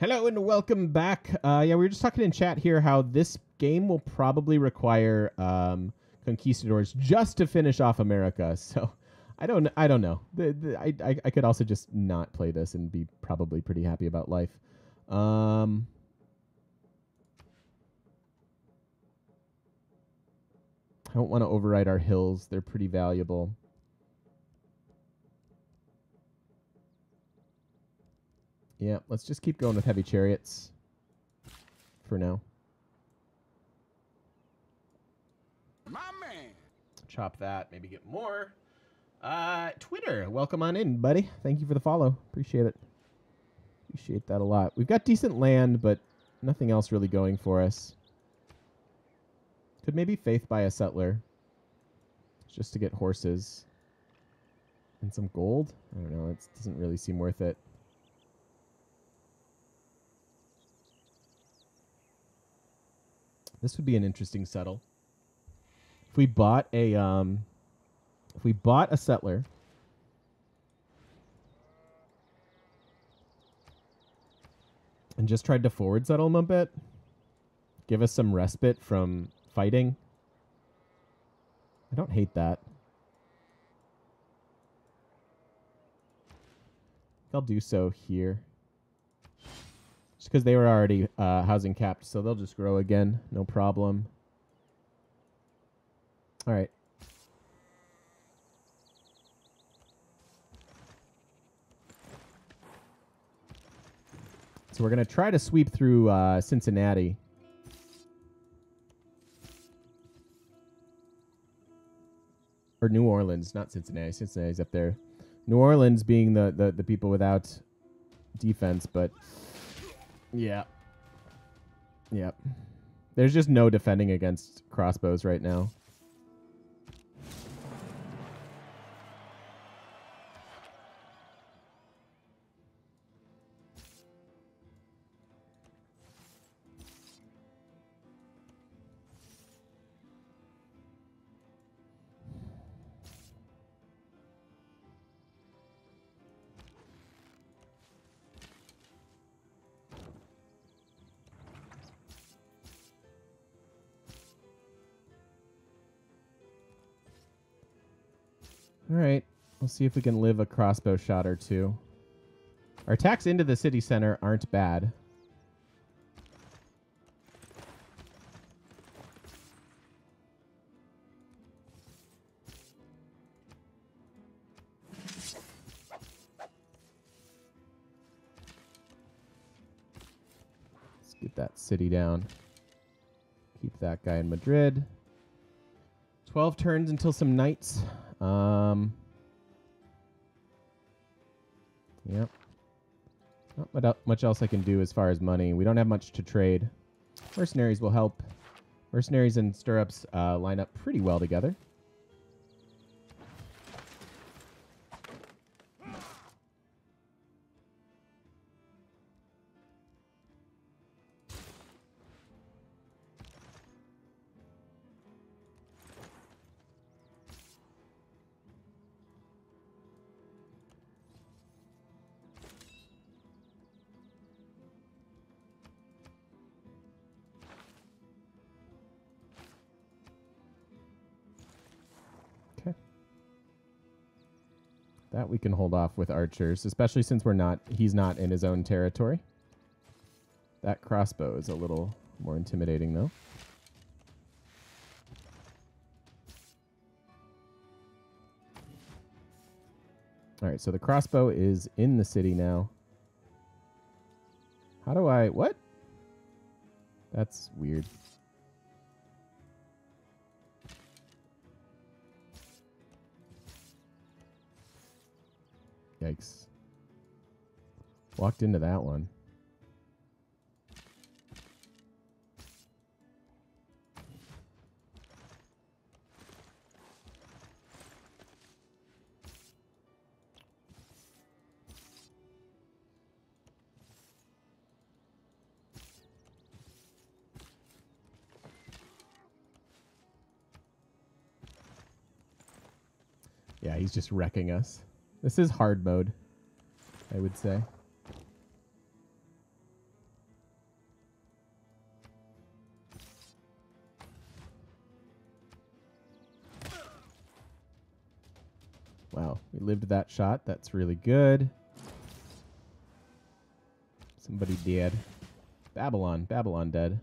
Hello and welcome back. Uh, yeah, we were just talking in chat here how this game will probably require um, conquistadors just to finish off America. So I don't, I don't know. The, the, I, I, I could also just not play this and be probably pretty happy about life. Um, I don't want to override our hills. They're pretty valuable. Yeah, let's just keep going with heavy chariots for now. My man. Chop that, maybe get more. Uh, Twitter, welcome on in, buddy. Thank you for the follow. Appreciate it. Appreciate that a lot. We've got decent land, but nothing else really going for us. Could maybe faith buy a settler just to get horses and some gold. I don't know. It doesn't really seem worth it. This would be an interesting settle. If we bought a um if we bought a settler and just tried to forward settle them a give us some respite from fighting. I don't hate that. I'll do so here. Just because they were already uh, housing capped, so they'll just grow again. No problem. All right. So we're going to try to sweep through uh, Cincinnati. Or New Orleans, not Cincinnati. Cincinnati's up there. New Orleans being the, the, the people without defense, but yeah. Yep. There's just no defending against crossbows right now. See if we can live a crossbow shot or two. Our attacks into the city center aren't bad. Let's get that city down. Keep that guy in Madrid. 12 turns until some knights. Um, yep. Not much else I can do as far as money. We don't have much to trade. Mercenaries will help. Mercenaries and stirrups uh, line up pretty well together. Off with archers, especially since we're not he's not in his own territory. That crossbow is a little more intimidating though. All right, so the crossbow is in the city now. How do I what? That's weird. Yikes. Walked into that one. Yeah, he's just wrecking us. This is hard mode, I would say. Wow, we lived that shot. That's really good. Somebody dead. Babylon, Babylon dead.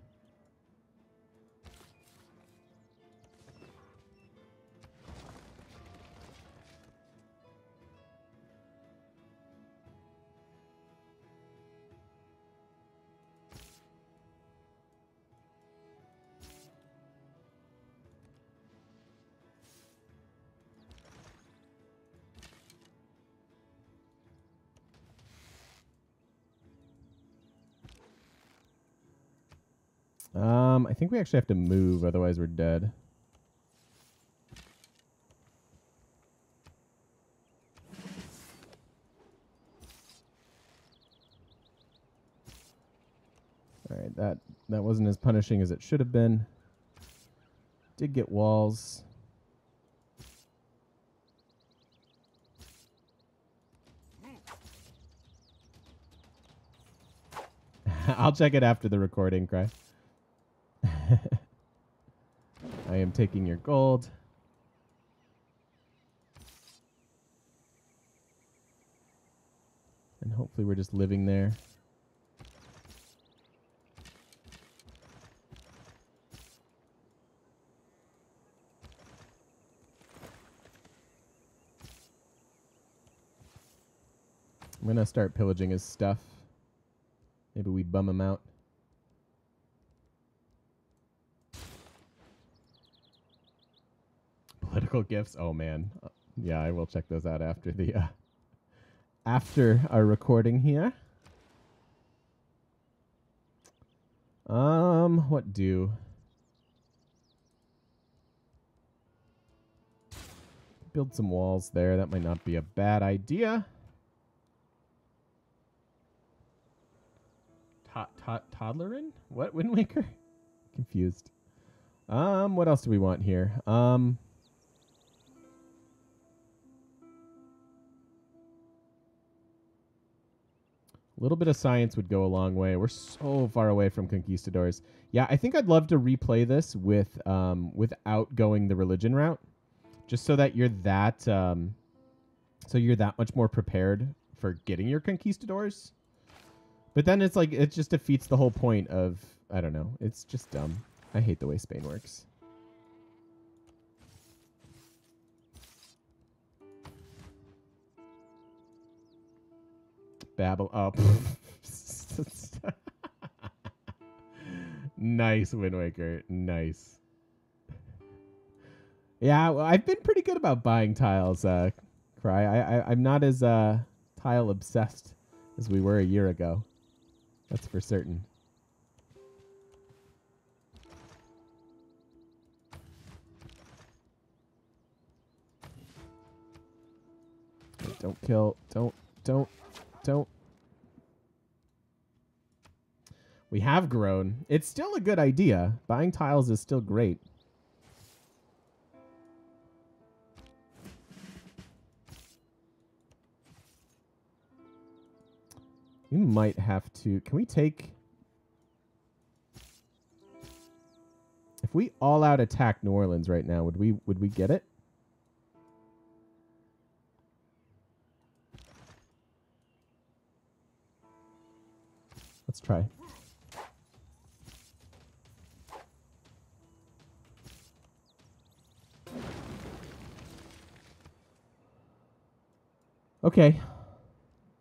Um, I think we actually have to move, otherwise we're dead. All right, that that wasn't as punishing as it should have been. Did get walls. I'll check it after the recording, Cry. I am taking your gold. And hopefully we're just living there. I'm gonna start pillaging his stuff. Maybe we bum him out. Political gifts. Oh man, Uh, yeah, I will check those out after the uh, after our recording here. Um, what do? Build some walls there. That might not be a bad idea. Tot tot toddlerin? What Wind Waker? Confused. Um, what else do we want here? Um, a little bit of science would go a long way. We're so far away from conquistadors. Yeah, I think I'd love to replay this with um, without going the religion route, just so that you're that um, so you're that much more prepared for getting your conquistadors. But then it's like it just defeats the whole point of I don't know. It's just dumb. I hate the way Spain works. Babel up. nice, Wind Waker. Nice. Yeah, well, I've been pretty good about buying tiles. Uh, Cry. I, I I'm not as uh tile obsessed as we were a year ago. That's for certain. Don't kill. Don't. Don't. Don't. We have grown. It's still a good idea. Buying tiles is still great. We might have to. Can we take. If we all out attack New Orleans right now, would we would we get it? Let's try. Okay.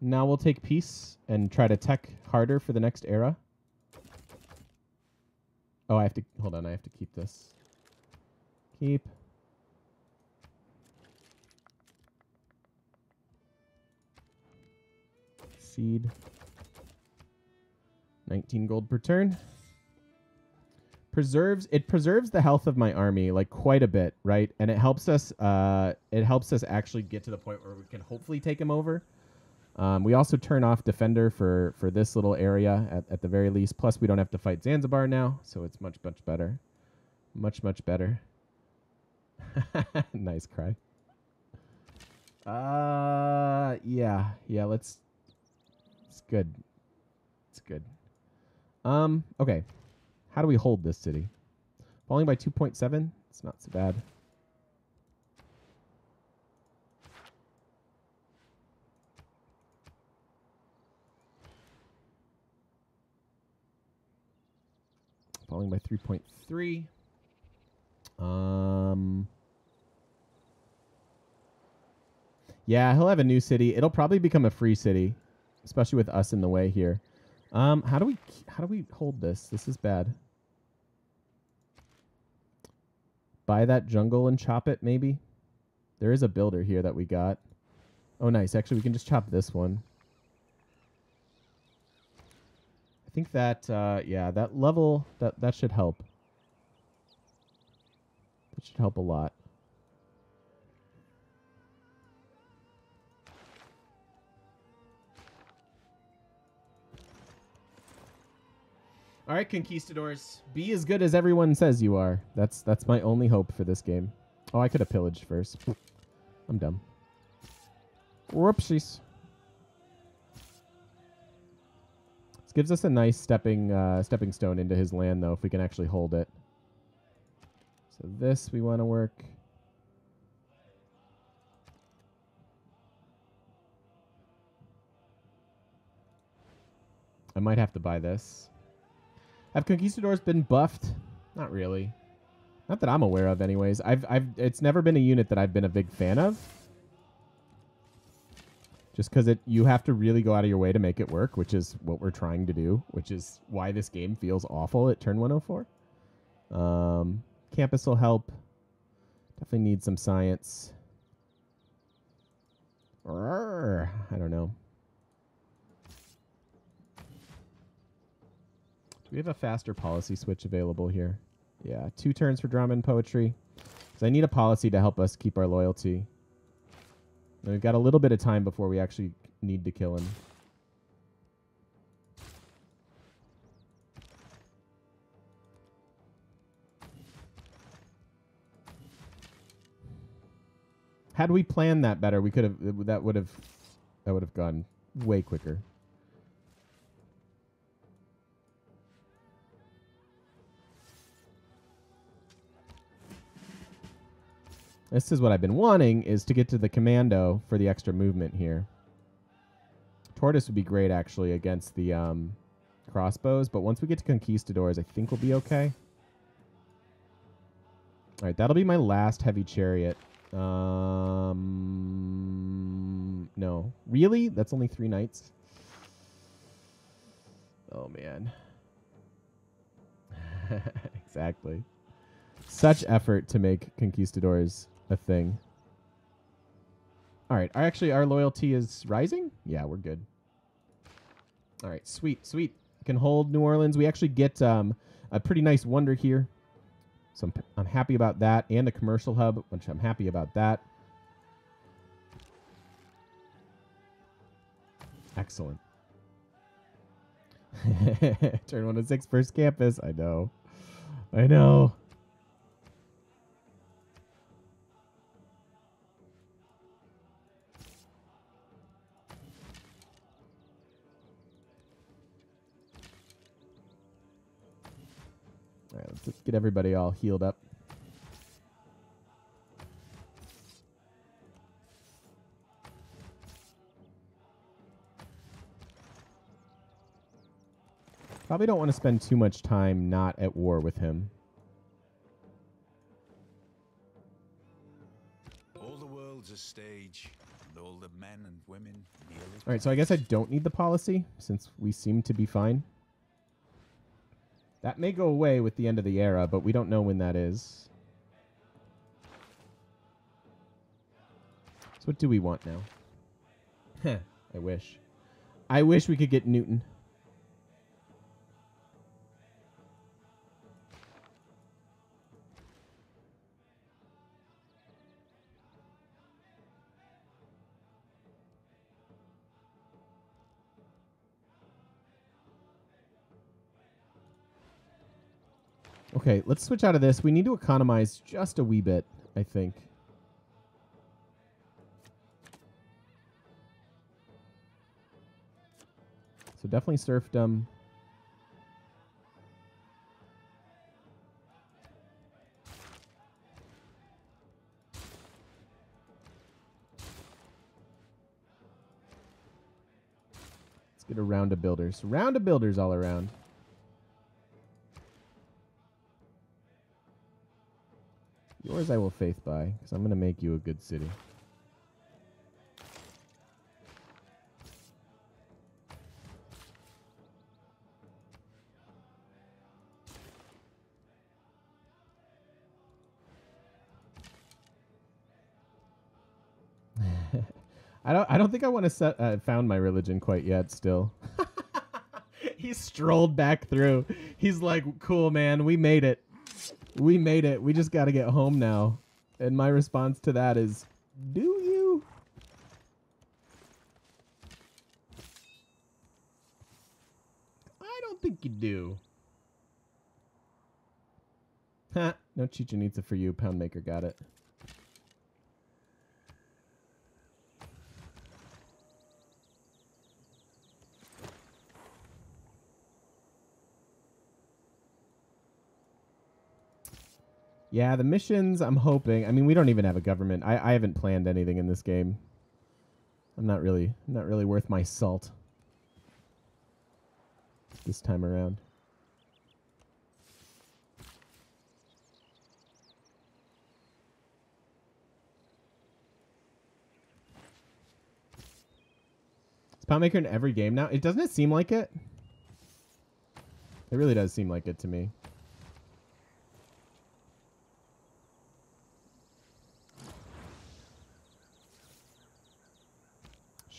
Now we'll take peace and try to tech harder for the next era. Oh, I have to hold on. I have to keep this. Keep. Seed. 19 gold per turn. Preserves it preserves the health of my army like quite a bit, right? And it helps us uh it helps us actually get to the point where we can hopefully take him over. Um, we also turn off defender for for this little area at, at the very least. Plus, we don't have to fight Zanzibar now, so it's much much better, much much better. nice cry. Uh, yeah, yeah. Let's. It's good. It's good. Um, okay. How do we hold this city? Falling by 2.7? It's not so bad. Falling by 3.3. Um... Yeah, he'll have a new city. It'll probably become a free city, especially with us in the way here. Um, how do we how do we hold this? This is bad. Buy that jungle and chop it, maybe. There is a builder here that we got. Oh, nice. Actually, we can just chop this one. I think that uh, yeah, that level that that should help. That should help a lot. All right, conquistadors, be as good as everyone says you are. That's that's my only hope for this game. Oh, I could have pillaged first. I'm dumb. Whoopsies. This gives us a nice stepping uh, stepping stone into his land, though, if we can actually hold it. So this we want to work. I might have to buy this. Have conquistadors been buffed? Not really. Not that I'm aware of, anyways. I've, I've, it's never been a unit that I've been a big fan of. Just because it, you have to really go out of your way to make it work, which is what we're trying to do, which is why this game feels awful at turn 104. Um, campus will help. Definitely need some science. Arrgh, I don't know. Do we have a faster policy switch available here? Yeah, two turns for drama and poetry. Because I need a policy to help us keep our loyalty. And we've got a little bit of time before we actually need to kill him. Had we planned that better, we could have that would have that would have gone way quicker. This is what I've been wanting, is to get to the commando for the extra movement here. Tortoise would be great, actually, against the um, crossbows, but once we get to conquistadors, I think we'll be okay. All right, that'll be my last heavy chariot. Um, no. Really? That's only three knights? Oh, man. exactly. Such effort to make conquistadors a thing. All right. Actually, our loyalty is rising. Yeah, we're good. All right. Sweet, sweet. Can hold New Orleans. We actually get um, a pretty nice wonder here. So I'm, I'm happy about that. And a commercial hub, which I'm happy about that. Excellent. Turn one to six first campus. I know. I know. Let's get everybody all healed up. Probably don't want to spend too much time not at war with him. All the world's a stage, and all the men and women All right, so I guess I don't need the policy since we seem to be fine. That may go away with the end of the era, but we don't know when that is. So what do we want now? Heh, I wish. I wish we could get Newton. Okay, let's switch out of this. We need to economize just a wee bit, I think. So definitely serfdom. Let's get a round of builders. Round of builders all around. Yours I will faith by, because I'm going to make you a good city. I don't. I don't think I want to set. Uh, found my religion quite yet. Still, he strolled back through. He's like, "Cool, man. We made it. We made it. We just got to get home now." And my response to that is, "Do you?" I don't think you do. Ha! No Chichen Itza for you. Poundmaker got it. Yeah, the missions, I'm hoping. I mean, we don't even have a government. I, I haven't planned anything in this game. I'm not really not really worth my salt this time around. Is Poundmaker in every game now? It doesn't it seem like it? It really does seem like it to me.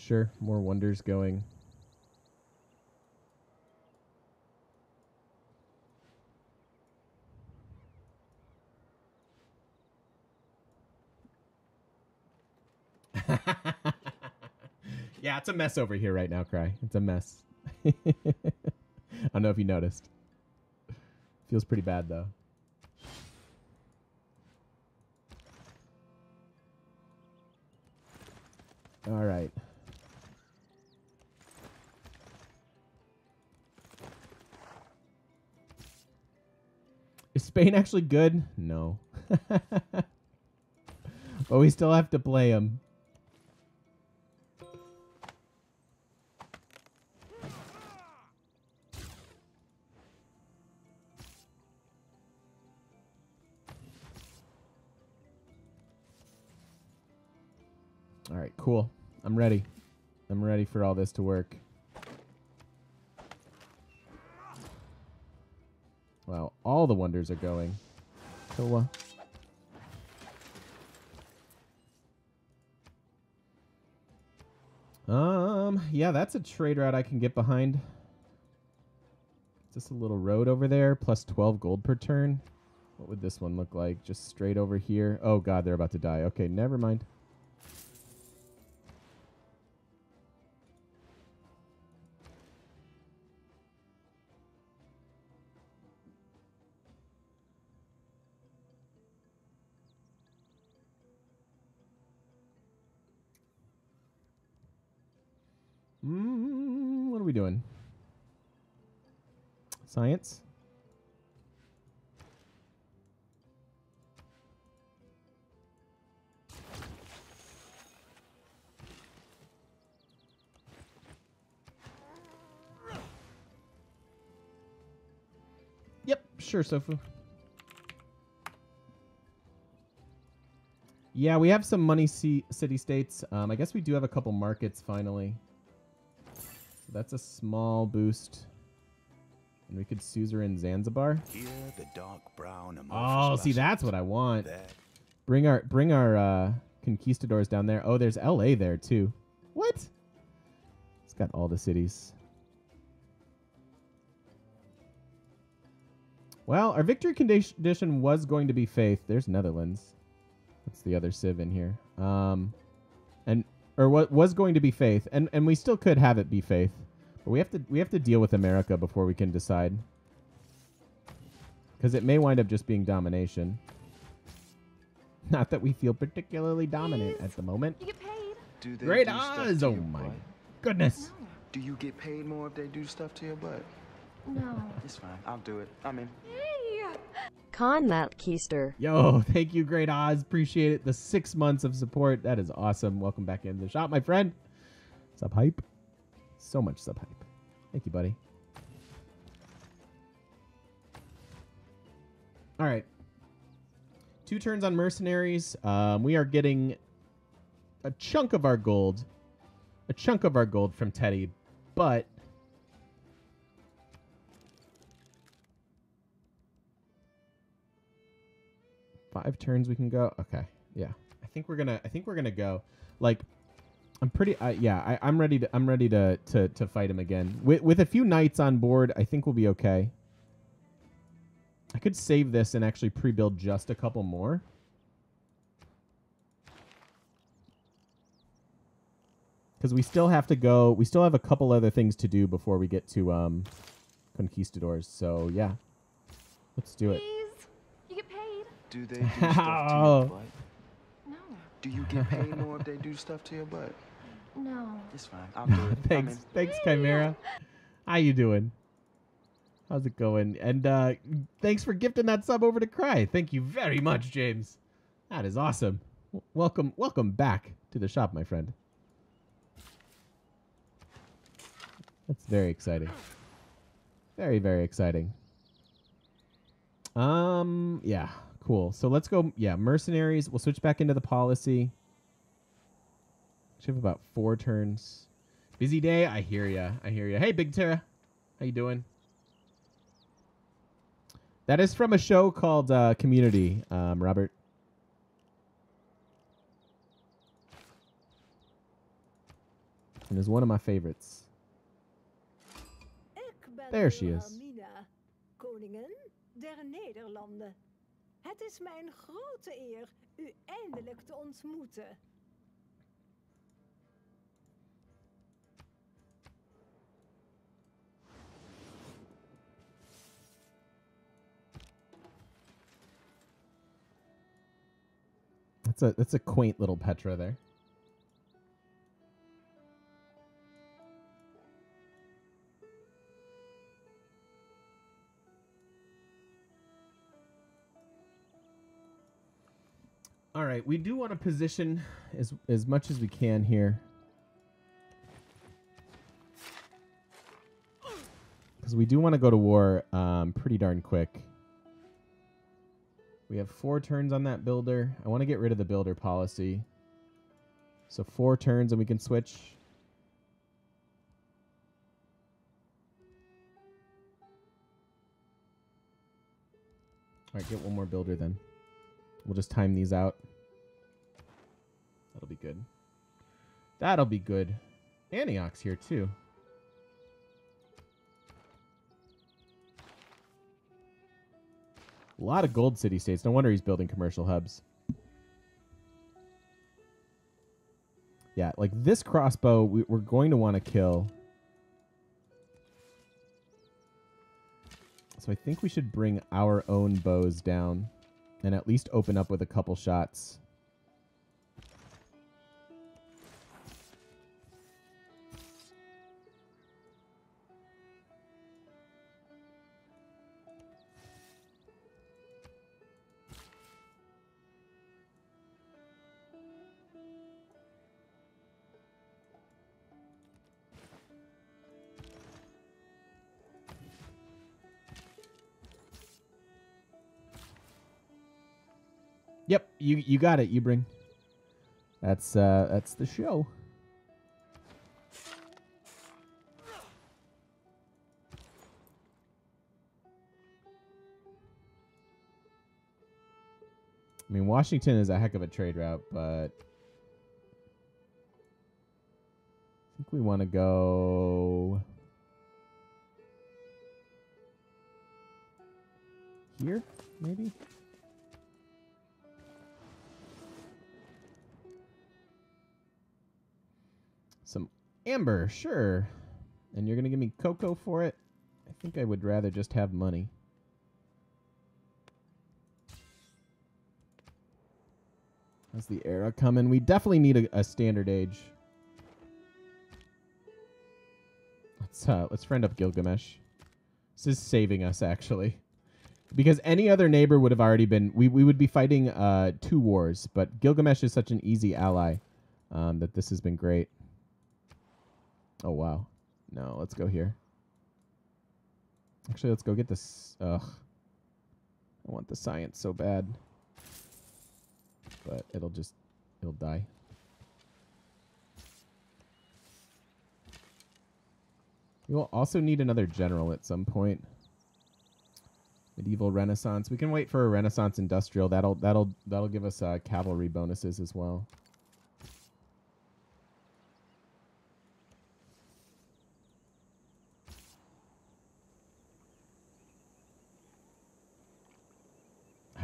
Sure, more wonders going. yeah, it's a mess over here right now, Cry. It's a mess. I don't know if you noticed. Feels pretty bad though. All right. Is Spain actually good? No. but we still have to play him. All right, cool. I'm ready. I'm ready for all this to work. The wonders are going. Um, yeah, that's a trade route I can get behind. Just a little road over there, plus 12 gold per turn. What would this one look like? Just straight over here. Oh god, they're about to die. Okay, never mind. Science? Yep, sure, Sofu. Yeah, we have some money city states. Um, I guess we do have a couple markets finally. So that's a small boost. And we could suzerain Zanzibar. Here, the dark brown Oh, see, that's what I want. That Bring our bring our uh, conquistadors down there. Oh, there's L.A. there too. What? It's got all the cities. Well, our victory condition was going to be faith. There's Netherlands. That's the other civ in here. Um, and or what was going to be faith, and and we still could have it be faith, we have to we have to deal with America before we can decide. Because it may wind up just being domination. Not that we feel particularly dominant at the moment. You get paid. Do they Great do stuff odds! to Oh your my butt? goodness. Do you get paid more if they do stuff to your butt? No. It's fine. I'll do it. I'm in. Hey. Con that keister. Yo, thank you, Great Oz. Appreciate it. The six months of support. That is awesome. Welcome back into the shop, my friend. What's up, hype. So much sub hype. Thank you, buddy. All right. Two turns on mercenaries. Um, we are getting a chunk of our gold, a chunk of our gold from Teddy, but five turns we can go. Okay, yeah. I think we're gonna. I think we're gonna go. Like, I'm pretty. Uh, yeah, I, I'm ready to. I'm ready to to to fight him again. With with a few knights on board, I think we'll be okay. I could save this and actually pre-build just a couple more. Because we still have to go. We still have a couple other things to do before we get to um, conquistadors. So yeah, let's do it. You get paid. Do they do stuff to Ow. your butt? No, Do you get paid more if they do stuff to your butt? no. It's fine. I'll do it. I thanks, thanks, Chimera. How you doing? How's it going? And uh, thanks for gifting that sub over to Cry. Thank you very much, James. That is awesome. W- welcome, welcome back to the shop, my friend. That's very exciting. Very, very exciting. Um, yeah, cool. So let's go. Yeah, mercenaries. We'll switch back into the policy. Should have about four turns. Busy day. I hear ya. I hear ya. Hey, Big Tara, how you doing? That is from a show called uh, Community. Um, Robert. And is one of my favorites. There she is. Het is mijn grote eer u eindelijk te ontmoeten. That's a that's a quaint little Petra there. All right, we do want to position as as much as we can here. Because we do want to go to war um, pretty darn quick. We have four turns on that builder. I want to get rid of the builder policy. So four turns and we can switch. All right, get one more builder then. We'll just time these out. That'll be good. That'll be good. Antioch's here too. A lot of gold city states. No wonder he's building commercial hubs. Yeah, like this crossbow, we, we're going to want to kill. So I think we should bring our own bows down and at least open up with a couple shots. You you got it. You bring. That's uh that's the show. I mean, Washington is a heck of a trade route, but I think we want to go here, maybe. Amber, sure. And you're going to give me cocoa for it? I think I would rather just have money. How's the era coming? We definitely need a, a standard age. Let's uh, let's friend up Gilgamesh. This is saving us actually, because any other neighbor would have already been. We we would be fighting uh, two wars, but Gilgamesh is such an easy ally um, that this has been great. Oh wow. No, let's go here. Actually, let's go get this. Ugh. I want the science so bad. but it'll just it'll die. We will also need another general at some point. Medieval Renaissance. We can wait for a Renaissance Industrial. That'll that'll that'll give us uh, cavalry bonuses as well.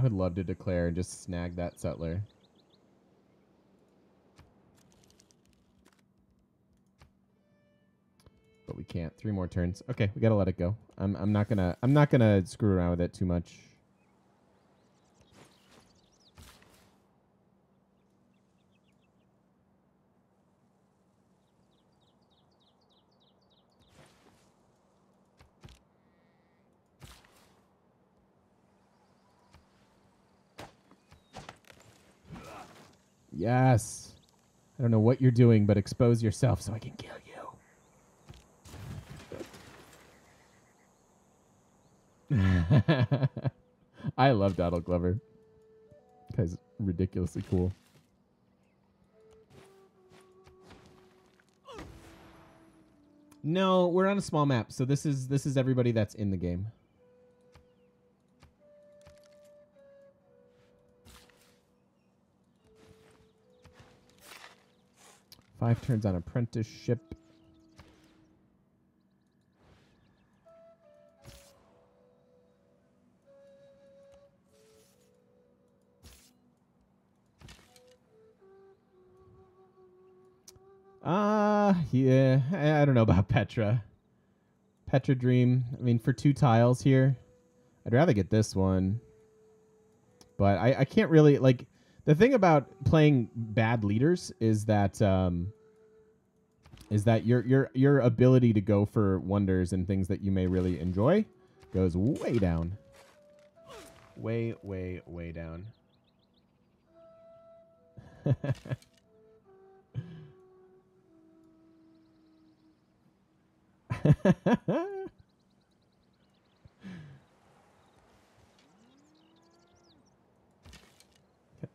Would love to declare and just snag that settler. But we can't. Three more turns. Okay, we gotta let it go. I'm I'm not gonna I'm not gonna screw around with it too much. Yes. I don't know what you're doing, but expose yourself so I can kill you. I love Donald Glover. Guy's ridiculously cool. No, we're on a small map, so this is this is everybody that's in the game. Five turns on apprenticeship. Uh, yeah, I, I don't know about Petra. Petra Dream. I mean, for two tiles here, I'd rather get this one. But I, I can't really like the thing about playing bad leaders is that um, is that your your your ability to go for wonders and things that you may really enjoy goes way down. Way, way, way down.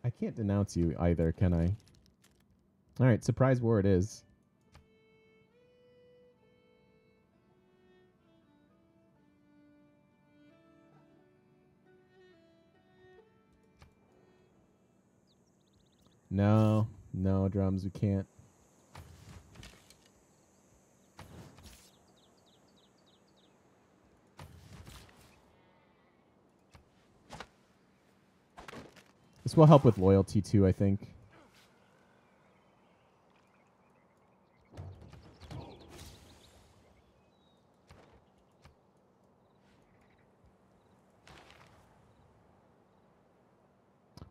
I can't denounce you either, can I? All right, surprise war it is. No, no drums, we can't. This will help with loyalty too, I think.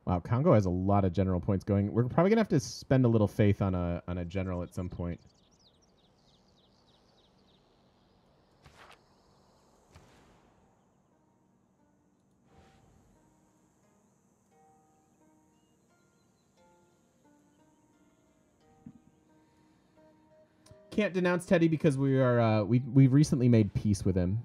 Wow, Congo has a lot of general points going. We're probably gonna have to spend a little faith on a on a general at some point. Can't denounce Teddy because we are uh, we we've recently made peace with him.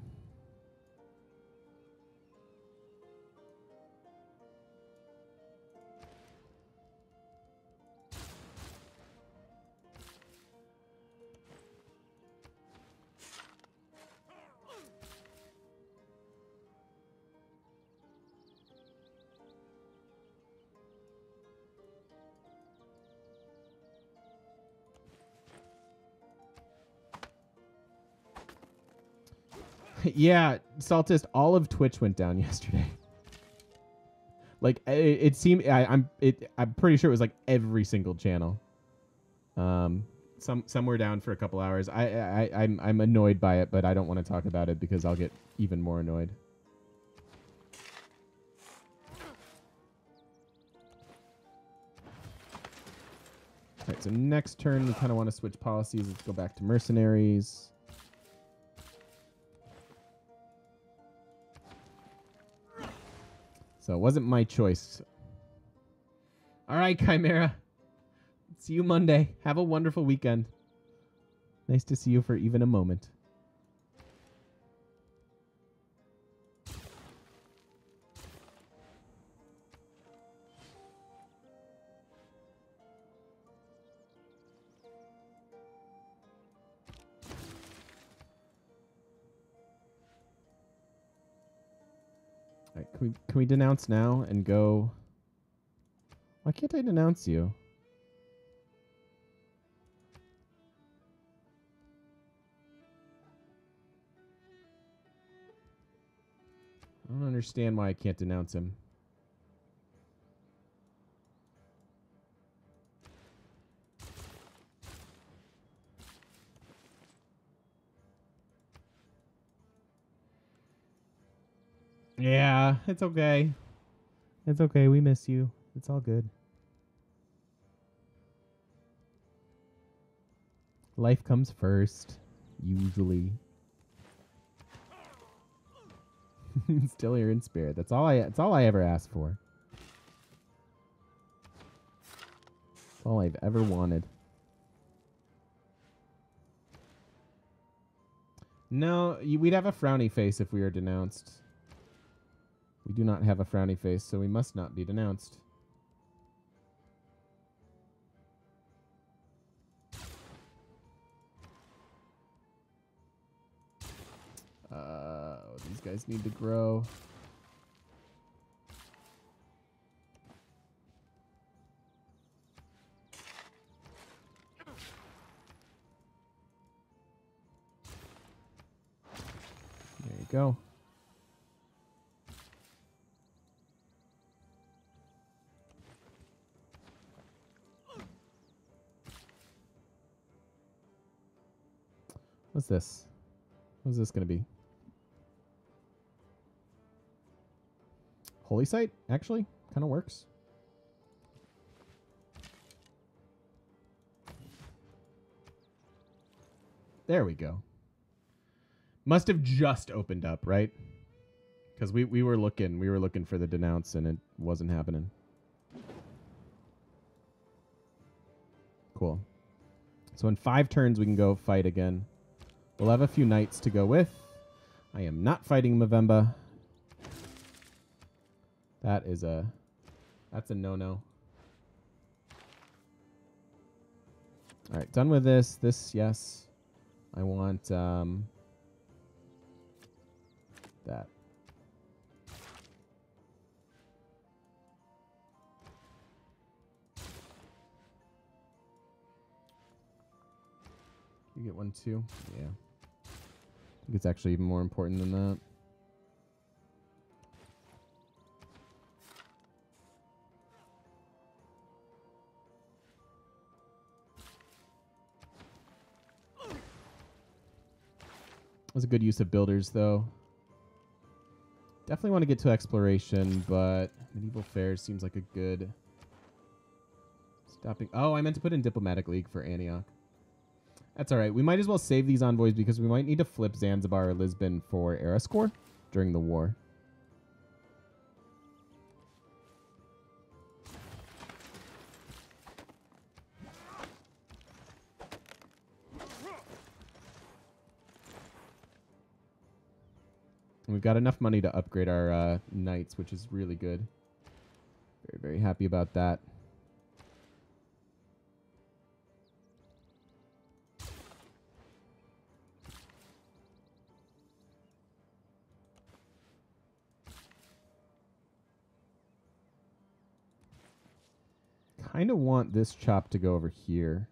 Yeah, Saltist, all of Twitch went down yesterday. like it, it seemed I, I'm it I'm pretty sure it was like every single channel. Um some somewhere down for a couple hours. I, I I'm I'm annoyed by it, but I don't want to talk about it because I'll get even more annoyed. All right, so next turn we kind of want to switch policies. Let's go back to mercenaries. So it wasn't my choice. All right, Chimera. See you Monday. Have a wonderful weekend. Nice to see you for even a moment. Can we denounce now and go? Why can't I denounce you? I don't understand why I can't denounce him. Yeah, it's okay. It's okay. We miss you. It's all good. Life comes first, usually. Still here in spirit. That's all I. That's all I ever asked for. That's all I've ever wanted. No, y- we'd have a frowny face if we were denounced. We do not have a frowny face, so we must not be denounced. Uh, these guys need to grow. There you go. What's this? What's this going to be? Holy site, actually, kind of works. There we go. Must have just opened up, right? Because we, we were looking, we were looking for the denounce and it wasn't happening. Cool. So in five turns we can go fight again. We'll have a few knights to go with. I am not fighting Mvemba. That is a that's a no-no. All right, done with this. This yes. I want um that. You get one too? Yeah. It's actually even more important than that. was a good use of builders, though. Definitely want to get to exploration, but medieval faires seems like a good stopping. Oh, I meant to put in diplomatic league for Antioch. That's all right. We might as well save these envoys because we might need to flip Zanzibar or Lisbon for Erascore during the war. We've got enough money to upgrade our uh, knights, which is really good. Very, very happy about that. Kind of want this chop to go over here.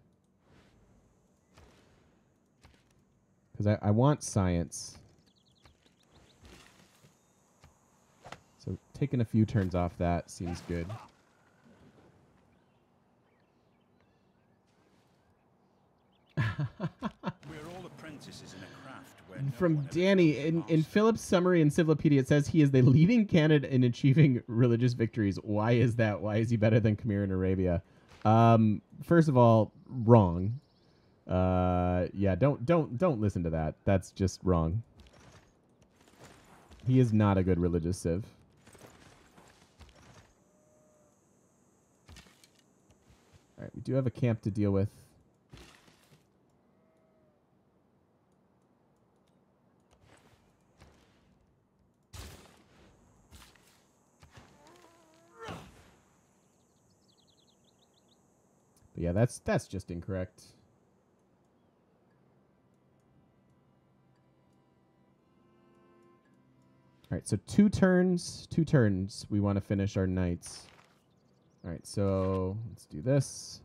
Because I, I want science. So taking a few turns off that seems good. We're all apprentices in a craft where no From Danny, in, in. Philip's summary in Civilopedia, it says he is the leading candidate in achieving religious victories. Why is that? Why is he better than Khmer in Arabia? Um, first of all, wrong. Uh, yeah, don't don't don't listen to that. That's just wrong. He is not a good religious civ. All right, we do have a camp to deal with. Yeah, that's that's just incorrect. All right, so two turns, two turns. We want to finish our knights. All right, so let's do this.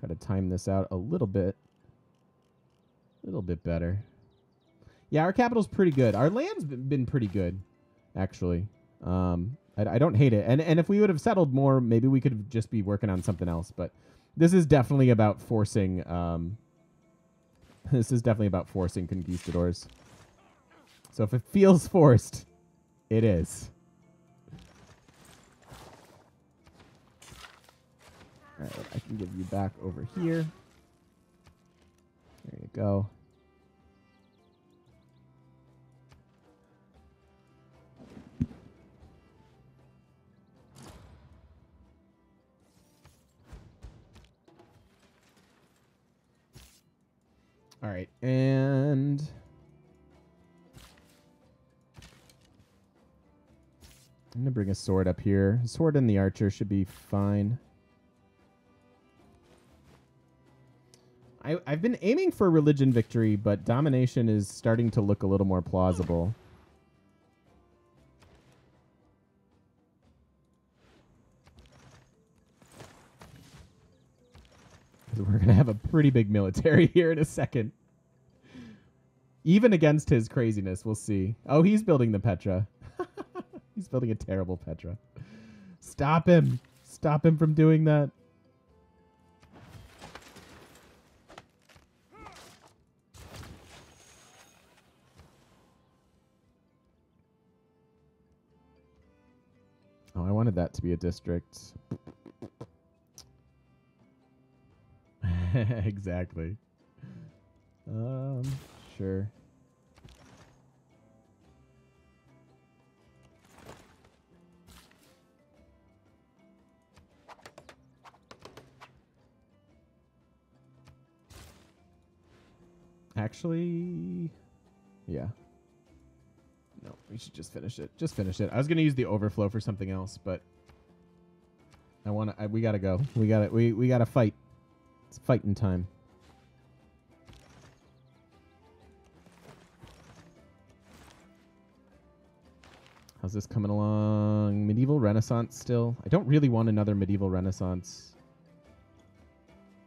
Try to time this out a little bit. A little bit better. Yeah, our capital's pretty good. Our land's been pretty good, actually. Um, I, I don't hate it. And and if we would have settled more, maybe we could have just be working on something else. But this is definitely about forcing. Um, this is definitely about forcing conquistadors. So if it feels forced, it is. All right, I can give you back over here. There you go. All right, and I'm gonna bring a sword up here. Sword and the archer should be fine. I, I've been aiming for religion victory, but domination is starting to look a little more plausible. Because we're gonna have a pretty big military here in a second. Even against his craziness, we'll see. Oh, he's building the Petra. he's building a terrible Petra. Stop him. Stop him from doing that. Oh, I wanted that to be a district. exactly. Um, sure. Actually, yeah. No, we should just finish it. Just finish it. I was gonna use the overflow for something else, but I want to. We gotta go. We gotta. We we gotta fight. It's fighting time. How's this coming along? Medieval Renaissance still? I don't really want another medieval Renaissance.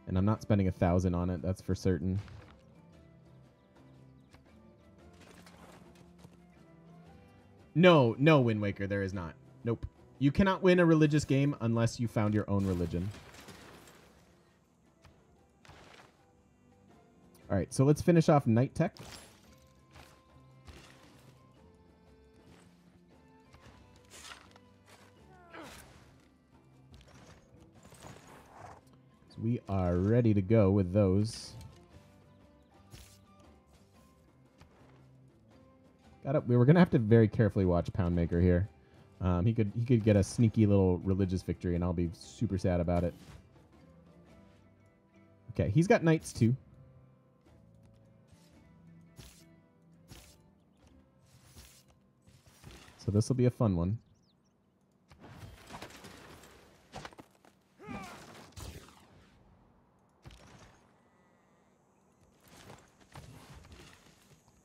And I'm not spending a thousand on it, that's for certain. No, no, Wind Waker, there is not. Nope. You cannot win a religious game unless you found your own religion. All right, so let's finish off Knight Tech. So we are ready to go with those. Got up. We were gonna have to very carefully watch Poundmaker here. Um, he could he could get a sneaky little religious victory, and I'll be super sad about it. Okay, he's got knights too. So this will be a fun one.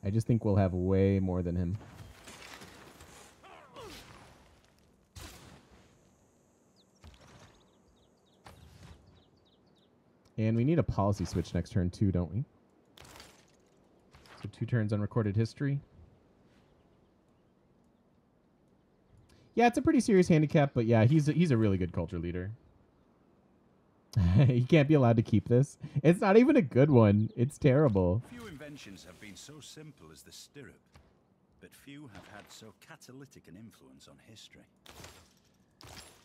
I just think we'll have way more than him. And we need a policy switch next turn too, don't we? So two turns on recorded history. Yeah, it's a pretty serious handicap, but yeah, he's a, he's a really good culture leader. he can't be allowed to keep this. It's not even a good one. It's terrible. Few inventions have been so simple as the stirrup, but few have had so catalytic an influence on history.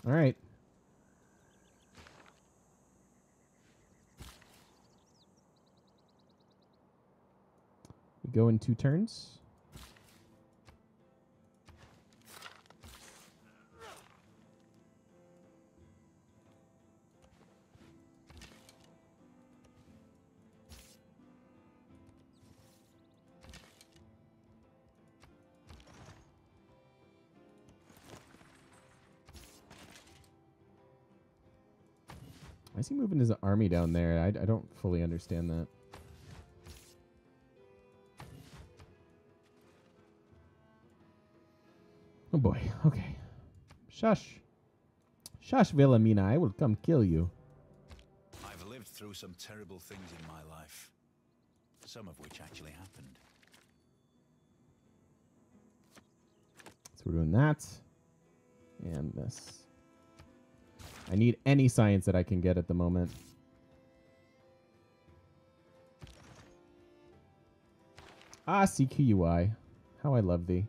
All right. We go in two turns. Is he moving his army down there? I, I don't fully understand that. Oh boy. Okay. Shush. Shush, Wilhelmina. I will come kill you. I've lived through some terrible things in my life, some of which actually happened. So we're doing that. And this. I need any science that I can get at the moment. Ah, CQUI. How I love thee.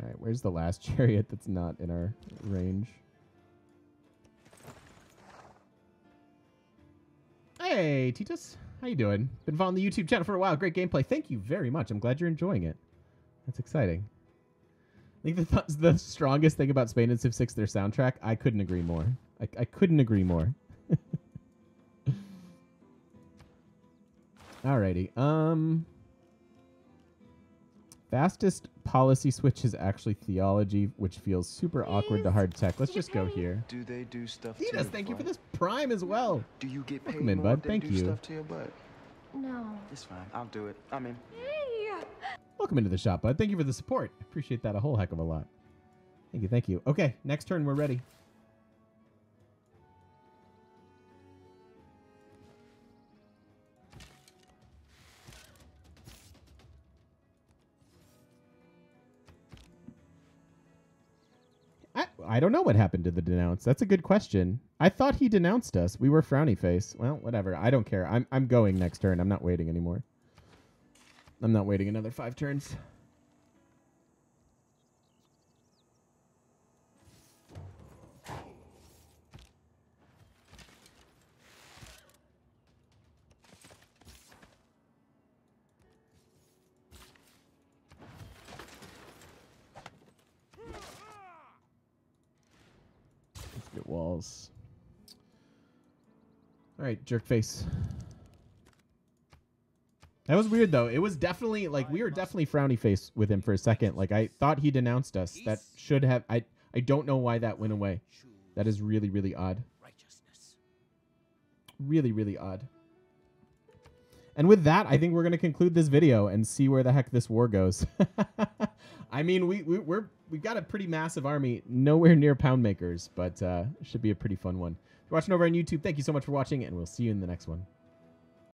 All right, where's the last chariot that's not in our range? Hey, Titus. How you doing? Been following the YouTube channel for a while. Great gameplay. Thank you very much. I'm glad you're enjoying it. That's exciting. I think the, th- the strongest thing about Spain and Civ 6 their soundtrack. I couldn't agree more. I, I couldn't agree more. Alrighty. Um Fastest policy switch is actually theology, which feels super awkward to hard tech. Let's just go here. Do they do stuff to Titus, your thank you for this prime as well. Do you get paid Welcome in, bud. Thank you. stuff to your butt? No. It's fine. I'll do it. I'm in. Hey! Welcome into the shop, bud. Thank you for the support. I appreciate that a whole heck of a lot. Thank you, thank you. Okay, next turn, we're ready. I, don't know what happened to the denounce. That's a good question. I thought he denounced us. We were frowny face. Well, whatever. I don't care. I'm I'm going next turn. I'm not waiting anymore. I'm not waiting another five turns. Walls. All right, jerk face. That was weird though. It was definitely like we were definitely frowny face with him for a second. Like I thought he denounced us. That should have I I don't know why that went away. That is really really odd. Really really odd. And with that, I think we're going to conclude this video and see where the heck this war goes. I mean, we, we we're we've got a pretty massive army, nowhere near Poundmaker's, but uh, should be a pretty fun one. If you're watching over on YouTube, thank you so much for watching, and we'll see you in the next one.